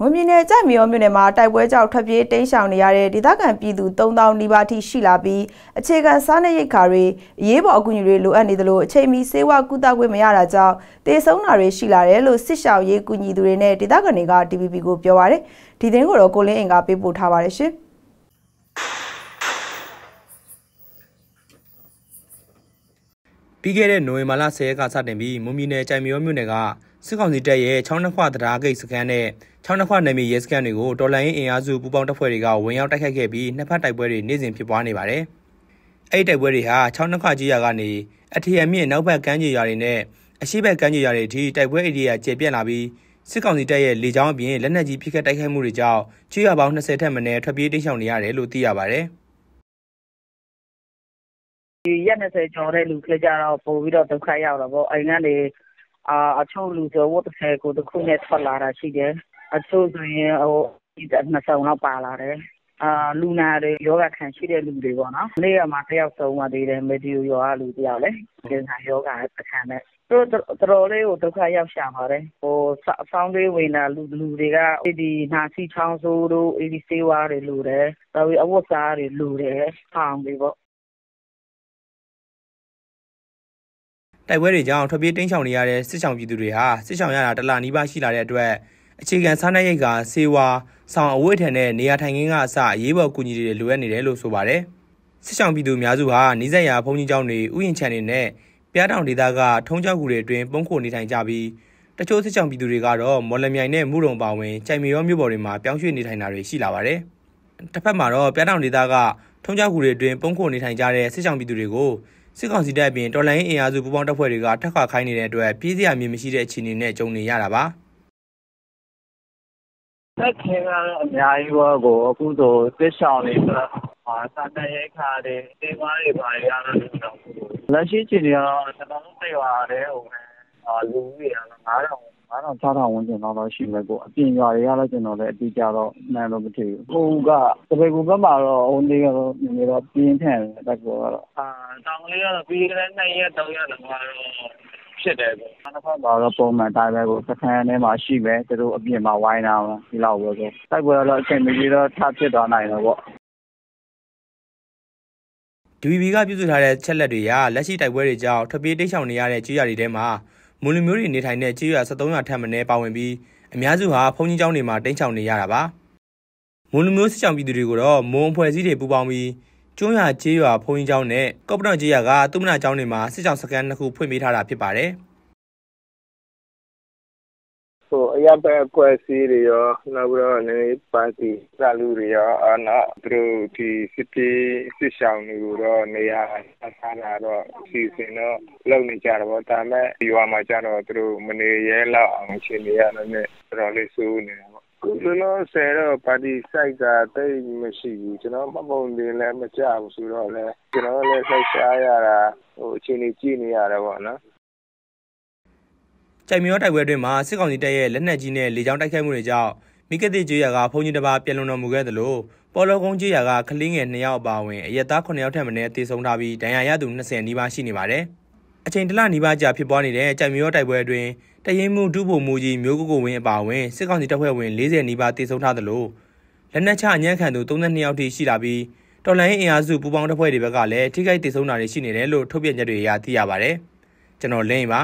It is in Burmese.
မွန်ပြည်နယ်ကြိုက်မရောမြို့နယ်မှာတိုက်ပွဲကြောင့်ထွက်ပြေးတိမ်းရှောင်နေရတဲ့ဒေသခံပြည်သူ3000နီးပါးထိရှိလာပြီးအခြေခံစားနပ်ရိက္ခာတွေအရေးပေါ်အကူအညီတွေလိုအပ်နေသလိုအချိန်မီဆေးဝါးကုသခွင့်မရတာကြောင့်တေဆုံးတာတွေရှိလာတယ်လို့စစ်ရှောင်ရေးကူညီသူတွေနဲ့ဒေသခံတွေက DPP ကိုပြောပါရယ်ဒီသတင်းကိုတော့ကိုလင်းအင်ကပေးပို့ထားပါတယ်ရှင် ပြီးခဲ့တဲ့နိုဝင်ဘာလ10ရက်ကစတင်ပြီးမွန်ပြည်နယ်ကြိုင်မရောမြို့နယ်ကစစ်ကောင်စီတပ်ရဲ့6နှစ်ခွတရားဂိတ်စခန်းနဲ့ 6နှစ်ခွနယ်မြေရဲစခန်းတွေကိုတော်လိုင်းအင်အားစုပူးပေါင်းတပ်ဖွဲ့တွေကဝင်ရောက်တိုက်ခိုက်ခဲ့ပြီးနှစ်ဖက်တိုက်ပွဲတွေနေ့စဉ်ဖြစ်ပွားနေပါတယ်။အဲ့ဒီတိုက်ပွဲတွေဟာ6နှစ်ခွကြီးရာကနေအထီအမြင့်နောက်ဘက်ကမ်းခြေရာတွေနဲ့အရှိဘက်ကမ်းခြေရာတွေအထိတိုက်ပွဲဧရိယာကျယ်ပြန့်လာပြီးစစ်ကောင်စီတပ်ရဲ့လေကြောင်းအပြင်လက်နက်ကြီးပစ်ခတ်တိုက်ခိုက်မှုတွေကြောင့်ချေရပေါင်း20ထက်မနည်းထွက်ပြေးတိမ်းရှောင်နေရတယ်လို့သိရပါတယ်။ဒီရက်20ကျော်တဲ့လူတွေကြတော့ပို့ပြီးတော့ဒုက္ခရောက်တာပေါ့အိမ်ကနေအာအချို့လူဆိုဝတ်တစ်ဆယ်ကိုတစ်ခုနဲ့ထွက်လာတာရှိတယ် အချို့ဆိုရင်ဟိုဒီနှစ်ဆောင်လောက်ပါလာတယ်အာလူနာတွေယောဂခံရှိတဲ့လူတွေပေါ့နော်နေ့ကမှတယောက်ဆုံးသွားသေးတယ်မဒီယိုယောဂလူတယောက်လေဒီကယောဂအခန်းနဲ့သူတို့တော်လေးကိုဒုက္ခရောက်ရှာပါတယ်ဟိုဆောင်းလေးဝင်လာလူလူတွေကဒီနာစီချောင်းဆိုးတို့အေဒီစေးဝါးတွေလူတယ်တော်ပြီးအဝတ်စားတွေလူတယ်ဖောင်းတွေပေါ့တိုက်ပွဲတွေကြောင့်ထွက်ပြေးတိမ်းရှောင်နေရတဲ့စစ်ဆောင်ပြည်သူတွေဟာစစ်ဆောင်ရတာတလနီးပါးရှိလာတဲ့အတွက် အခြေခံစားနပ်ရိက္ခာဆေးဝါးဆောင်အဝတ်ထည်နဲ့နေရာထိုင်ခင်းကအစအရေးပေါ်ကူညီတွေလိုအပ်နေတယ်လို့ဆိုပါတယ်စစ်ဆောင်ပြည်သူအများစုဟာနီးစပ်ရာဘုံကြီးကျောင်းတွေဥယျာဉ်ခြံတွေနဲ့ပြားတောင်ဒေသကထုံးကျောက်ကူတွေအတွင်းပုံခိုနေထိုင်ကြပြီးတချို့စစ်ဆောင်ပြည်သူတွေကတော့မော်လမြိုင်နဲ့မူရုံပါဝင်ကြိုင်မရောမြို့ပေါ်တွေမှာပြောင်းရွှေ့နေထိုင်တာတွေရှိလာပါတယ်တစ်ဖက်မှာတော့ပြားတောင်ဒေသကထုံးကျောက်ကူတွေအတွင်းပုံခိုနေထိုင်ကြတဲ့စစ်ဆောင်ပြည်သူတွေကိုစစ်ကောင်စီတပ်အပြင်တော်လိုင်းအင်အားစုပူးပေါင်းတပ်ဖွဲ့တွေကထပ်ခါခိုင်းနေတဲ့အတွက်ပြေးစရာမြေမရှိတဲ့အခြေအနေနဲ့ကြုံနေရတာပါ တက်ခင်ကတော့ အများကြီးဘောကိုအခုဆိုတစ်ရှောင်းလေးဆိုတော့အာစာတရိခါတွေတေးမားတွေပါရတော့လက်ရှိချိန်ကတော့ ကျွန်တော်တို့တွေ့ရတယ်ဟိုအာလူကြီးရတော့9000 9000 6000ဝန်းကျင်လောက်တော့ ရှိမယ်ကိုအပြင်ရွာတွေကလည်းကျွန်တော်လည်း အတိအကျတော့ မှန်လို့မသိဘူးဟိုကတပည့်ကူဘက်မှာတော့ဟိုနေ့ကတော့ နည်းနည်းတော့ ပြင်းထန်တယ်တက်ကောကတော့အာတောင်လေးကတော့ ပြီးခဲ့တဲ့2ရက်3ရက်လောက်ကတော့ ဖြစ်တယ်ပေါ့။နောက်တစ်ခါမှာတော့ပုံမှန်တိုင်းပဲကိုစခန်းထဲမှာရှိမယ်သူတို့အပြင်မှာဝိုင်းတာဒီလောက်ပဲဆိုတိုက်ပွဲတော့အချိန်မကြီးတော့ထဖြစ်သွားနိုင်တယ်ပေါ့ DVB ကပြုစုထားတဲ့ချက်လက်တွေရလက်ရှိတိုက်ပွဲတွေကြောင့်ထွက်ပြေးတိတ်ဆောင်နေရတဲ့ကြေးရွာတွေထဲမှာမွန်လူမျိုးတွေနေထိုင်တဲ့ကြေးရွာ73ရွာထက်မနည်းပါဝင်ပြီးအများစုဟာဘုံကြီးကျောင်းတွေမှာတိမ်းချောင်နေရတာပါမွန်လူမျိုးစစ်ကြောင်ပြည်သူတွေကိုတော့မွန်အဖွဲ့အစည်းတွေပူးပေါင်းပြီး ကျွန်းရွာကြေးရွာဘုံကြီးကျောင်းနဲ့ကော့ပတောင်ကြေးရွာကသူမနာကျောင်းတွေမှာစစ်ကြောင်စကန်နှစ်ခုဖွင့်ပေးထားတာဖြစ်ပါတယ်ဟိုအရဘက်ကွက်စီးတွေရောနောက်ပြီးတော့နေပါတီစလူတွေရောအနာသူတို့ဒီစစ်တီစစ်ဆောင်တွေကိုတော့နေရာဆက်လာတော့စီစဉ်တော့လုပ်နေကြတော့ဗောဒါမဲ့ဒီရွာမှာကျတော့သူတို့မနေရဲလောက်အောင်ရှင်နေရတယ်နဲ့တော်လေးစိုးနေတာဗော ခုလောလောဆယ်တော့ပါတီစိုက်ကတိတ်မရှိဘူးကျွန်တော်မပုံတင်လည်းမကြဘူးဆိုတော့လေကျွန်တော်လည်းစိုက်ရှားရတာဟိုအချိန်ကြီးကြည့်နေရတယ်ဗောနော်ကြိုင်မရောတိုက်ပွဲအတွင်းမှာစစ်ကောင်စီတပ်ရဲ့လက်နက်ကြီးနဲ့လေကြောင်းတိုက်ခိုက်မှုတွေကြောင့်မိကတိကျေးရွာကဖုန်ကြီးတစ်ပါးပြန်လုံတော်မူခဲ့သလိုပေါ်လောကုန်းကျေးရွာကကလေးငယ်2ယောက်အပါအဝင်အရက်သား9ယောက်ထက်မနည်းတေဆုံးထားပြီးဒဏ်ရာရသူ20နီးပါးရှိနေပါတယ်။ အချိန်တလနီးပါးကြာဖြစ်ပွားနေတဲ့ကြိုင်မရောတိုက်ပွဲအတွင်းတရင်မှုဒုဗိုလ်မှူးကြီးမျိုးကိုကိုဝင်းအပါအဝင်စစ်ကောင်စီတပ်ဖွဲ့ဝင်40နီးပါးတေဆုံးထားသလိုလက်နက်ချအညံ့ခံသူ32ယောက်ထိရှိလာပြီးတော်လိုင်းအင်အားစုပူးပေါင်းတပ်ဖွဲ့တွေဘက်ကလည်းထိခိုက်တေဆုံးတာတွေရှိနေတယ်လို့ထုတ်ပြန်ချက်တွေအရသိရပါတယ်။ကျွန်တော်လင်းပါ